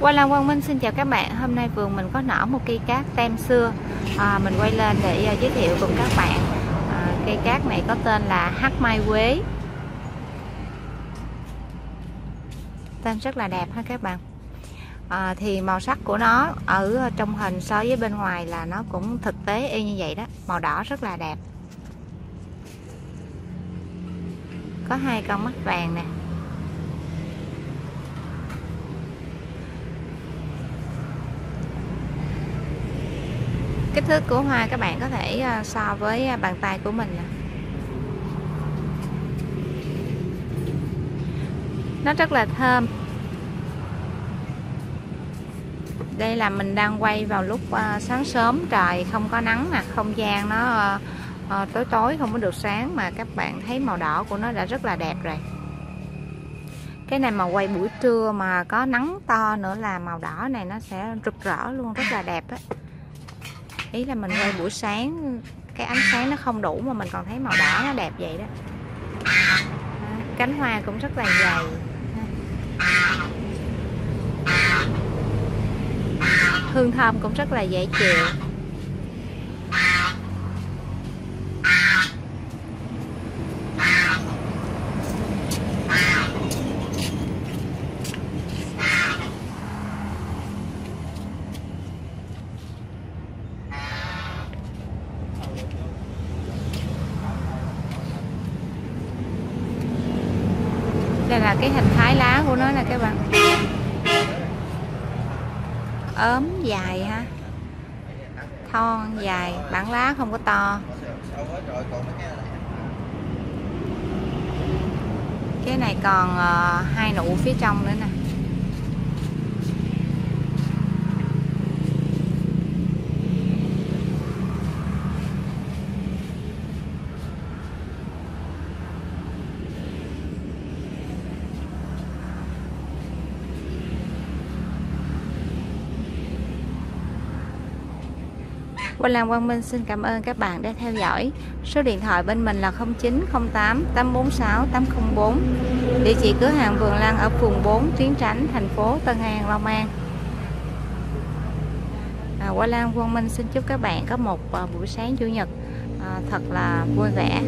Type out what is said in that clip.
Qua Lan Quang Minh xin chào các bạn. Hôm nay vườn mình có nở một cây cát tem xưa. À, Mình quay lên để uh, giới thiệu cùng các bạn. À, Cây cát này có tên là hắc mai quế. Tên rất là đẹp ha các bạn. À, Thì màu sắc của nó ở trong hình so với bên ngoài là nó cũng thực tế y như vậy đó. Màu đỏ rất là đẹp. Có hai con mắt vàng nè. Kích thước của hoa các bạn có thể ờ, so với ờ, bàn tay của mình nè. Nó rất là thơm. Đây là mình đang quay vào lúc ờ, sáng sớm, trời không có nắng nè, không gian nó tối tối, không có được sáng mà các bạn thấy màu đỏ của nó đã rất là đẹp rồi. Cái này mà quay buổi trưa mà có nắng to nữa là màu đỏ này nó sẽ rực rỡ luôn, rất là đẹp á ý là mình quay buổi sáng, cái ánh sáng nó không đủ mà mình còn thấy màu đỏ nó đẹp vậy đó. Cánh hoa cũng rất là dày. Hương thơm cũng rất là dễ chịu. Đây là cái hình thái lá của nó nè các bạn. Ốm dài ha thon dài bản lá không có to. Cái này còn uh, hai nụ phía trong nữa nè. Quang Lan Quang Minh xin cảm ơn các bạn đã theo dõi. Số điện thoại bên mình là 0908 846 804. Địa chỉ cửa hàng Vườn Lan ở phường 4, Tuyến Tránh, thành phố Tân An, Long An. À, Quang Lan Quang Minh xin chúc các bạn có một à, buổi sáng chủ nhật à, thật là vui vẻ.